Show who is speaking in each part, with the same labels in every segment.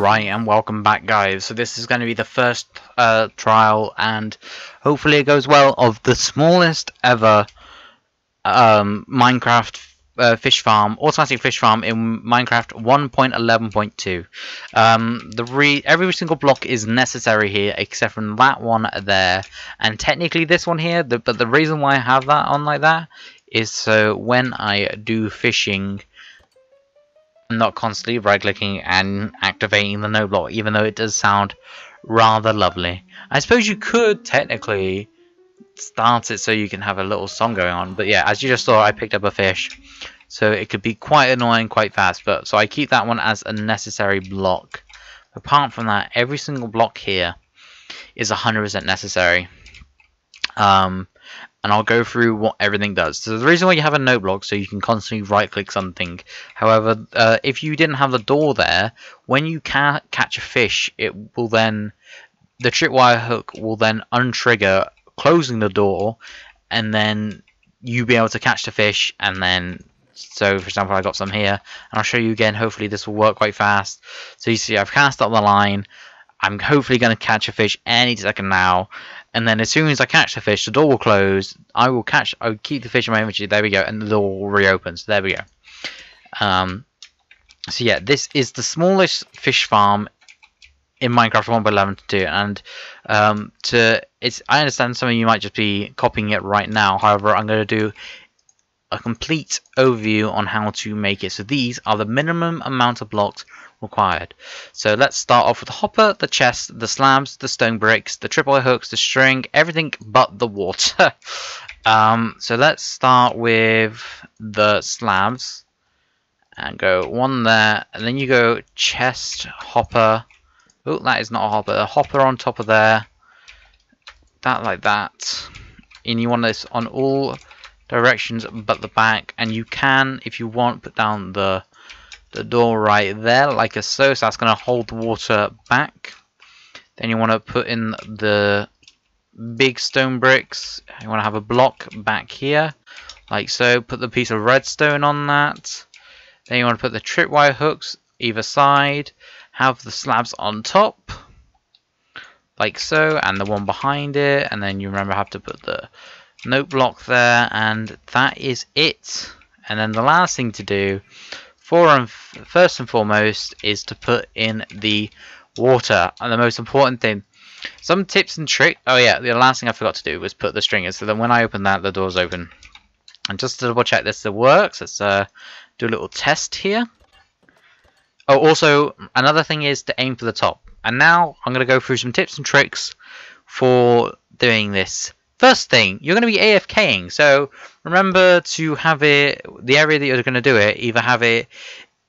Speaker 1: Alright, and welcome back guys. So this is going to be the first uh, trial, and hopefully it goes well, of the smallest ever um, Minecraft uh, fish farm, automatic fish farm in Minecraft 1.11.2. Um, the re every single block is necessary here, except from that one there, and technically this one here, the, but the reason why I have that on like that is so when I do fishing not constantly right clicking and activating the note block, even though it does sound rather lovely. I suppose you could technically start it so you can have a little song going on, but yeah, as you just saw, I picked up a fish, so it could be quite annoying quite fast, but so I keep that one as a necessary block. Apart from that, every single block here is 100% necessary. Um, and I'll go through what everything does. So the reason why you have a note block so you can constantly right click something. However, uh, if you didn't have the door there, when you ca catch a fish, it will then the tripwire hook will then untrigger closing the door, and then you'll be able to catch the fish, and then so for example I got some here, and I'll show you again. Hopefully this will work quite fast. So you see I've cast up the line. I'm hopefully going to catch a fish any second now and then as soon as I catch the fish, the door will close. I will catch, I will keep the fish in my inventory. There we go, and the door will reopen. So there we go. Um, so yeah, this is the smallest fish farm in Minecraft 1.11.2, and um, to it's. I understand some of you might just be copying it right now. However, I'm going to do a complete overview on how to make it. So these are the minimum amount of blocks required. So let's start off with the hopper, the chest, the slabs, the stone bricks, the tripwire hooks, the string, everything but the water. um, so let's start with the slabs and go one there and then you go chest, hopper. Oh, that is not a hopper. A hopper on top of there. That like that. And you want this on all directions but the back. And you can if you want put down the the door right there like so. So that's going to hold the water back. Then you want to put in the big stone bricks. You want to have a block back here like so. Put the piece of redstone on that. Then you want to put the tripwire hooks either side. Have the slabs on top like so and the one behind it. And then you remember have to put the note block there and that is it. And then the last thing to do for and first and foremost is to put in the water. And the most important thing some tips and tricks oh yeah the last thing I forgot to do was put the stringers. So then when I open that the door's open. And just to double check this works let's uh, do a little test here. Oh also another thing is to aim for the top. And now I'm going to go through some tips and tricks for doing this First thing, you're going to be AFKing, so remember to have it, the area that you're going to do it, either have it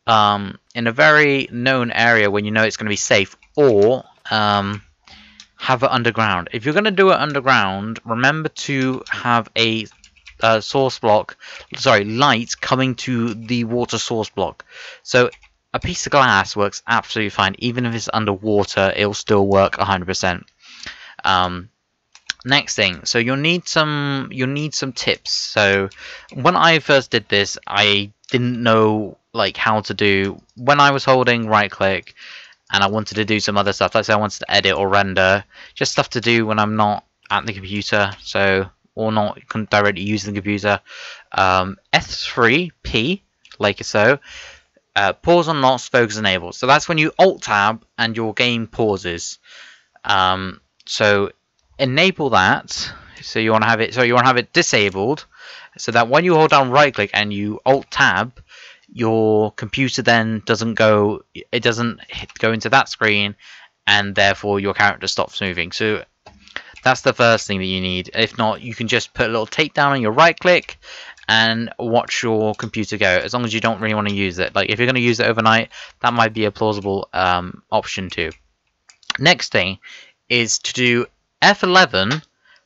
Speaker 1: um, in a very known area when you know it's going to be safe, or um, have it underground. If you're going to do it underground, remember to have a uh, source block, sorry, light coming to the water source block. So a piece of glass works absolutely fine, even if it's underwater, it'll still work 100%. Um, next thing so you'll need some you'll need some tips. So when i first did this i didn't know like how to do when i was holding right click and i wanted to do some other stuff like say i wanted to edit or render just stuff to do when i'm not at the computer so or not directly using the computer. Um, f3p like so uh, pause on lost focus enabled so that's when you alt tab and your game pauses. Um, so enable that. So you want to have it. So you want to have it disabled, so that when you hold down right click and you alt tab, your computer then doesn't go. It doesn't go into that screen, and therefore your character stops moving. So that's the first thing that you need. If not, you can just put a little takedown on your right click and watch your computer go as long as you don't really want to use it like if you're going to use it overnight that might be a plausible um, option too next thing is to do F11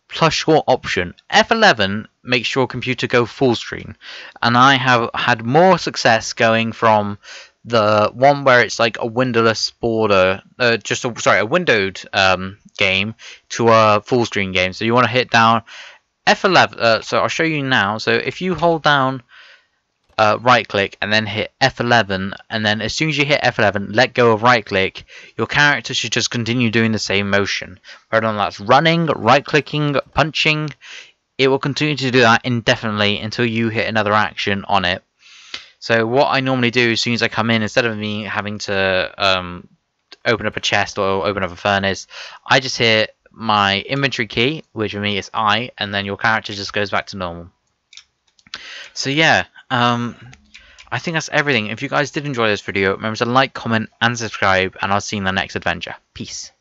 Speaker 1: plus your option. F11 makes your computer go full screen, and I have had more success going from the one where it's like a windowless border, uh, just a, sorry, a windowed um, game to a full screen game. So you want to hit down F11. Uh, so I'll show you now. So if you hold down uh, right click and then hit F11 and then as soon as you hit F11 let go of right click your character should just continue doing the same motion. Whether that's running right clicking punching. It will continue to do that indefinitely until you hit another action on it. So what I normally do as soon as I come in instead of me having to um, open up a chest or open up a furnace I just hit my inventory key which for me is I and then your character just goes back to normal so yeah um, I think that's everything. If you guys did enjoy this video, remember to like, comment, and subscribe, and I'll see you in the next adventure. Peace.